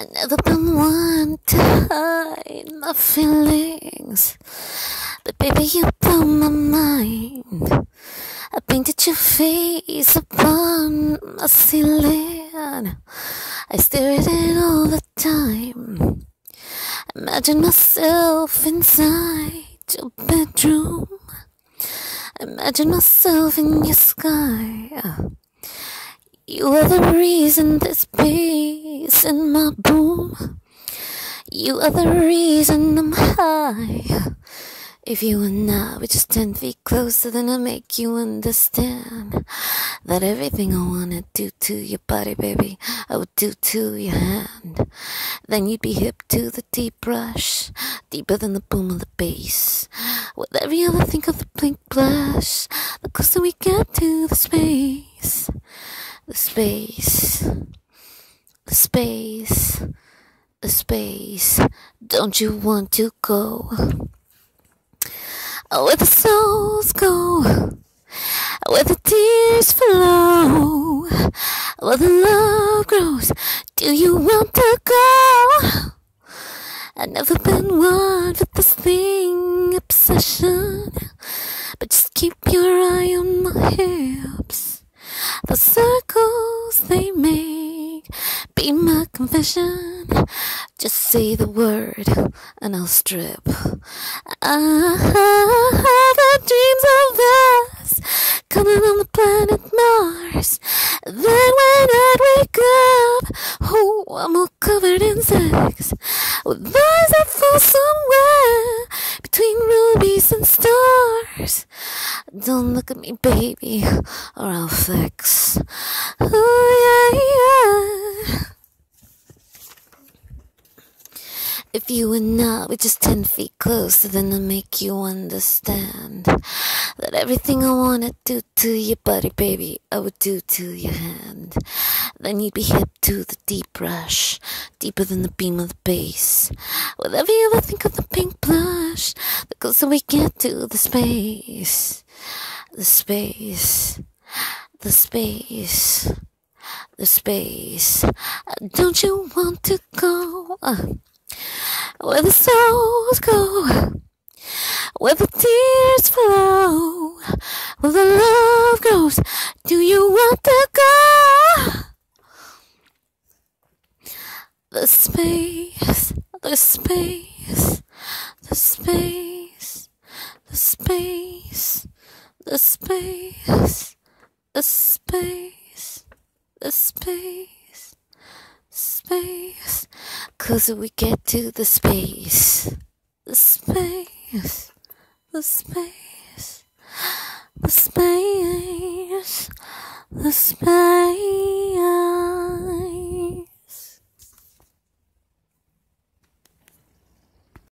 I never been one to hide my feelings. But baby, you blow my mind. I painted your face upon my ceiling. I stare at it all the time. Imagine myself inside your bedroom. Imagine myself in your sky. You are the reason there's peace in my boom. You are the reason I'm high. If you and I were just ten feet closer, then I'd make you understand that everything I wanna do to your body, baby, I would do to your hand. Then you'd be hip to the deep rush, deeper than the boom of the bass. With every other think of the blink blush, the closer we get to the space, the space, space, space. Don't you want to go? Oh, where the souls go, where the tears flow, where the love grows. Do you want to go? I've never been one for this thing, obsession. But just keep your eye on my hips. The circles they make confession. Just say the word and I'll strip. I have dreams of us coming on the planet Mars. Then when I wake up, oh, I'm all covered in sex. With eyes that fall somewhere between rubies and stars. Don't look at me, baby, or I'll flex. Oh, If you and I were just ten feet closer, then I'll make you understand that everything I wanna do to your body, baby, I would do to your hand. Then you'd be hip to the deep rush, deeper than the beam of the bass. Whatever you ever think of the pink blush, the closer we get to the space, the space, the space, the space. Don't you want to go? Where the souls go, where the tears flow, where the love goes. Do you want to go? The space, the space, the space, the space, the space, the space, the space, space. Closer we get to the space, the space, the space, the space, the space.